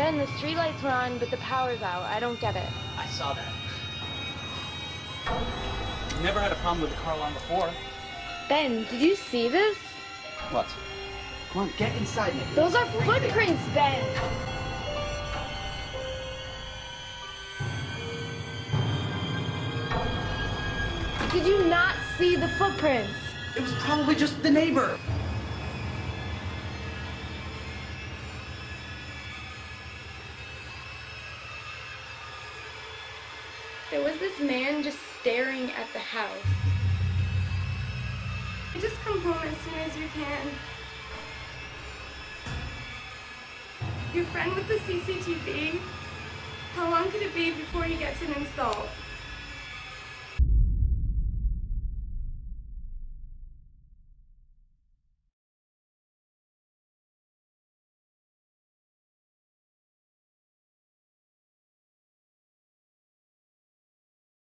Ben, the streetlights were on, but the power's out. I don't get it. I saw that. Never had a problem with the car alarm before. Ben, did you see this? What? Come on, get inside, me. Those are footprints, Ben! Did you not see the footprints? It was probably just the neighbor. There was this man just staring at the house. Just come home as soon as you can. Your friend with the CCTV? How long could it be before he gets it installed?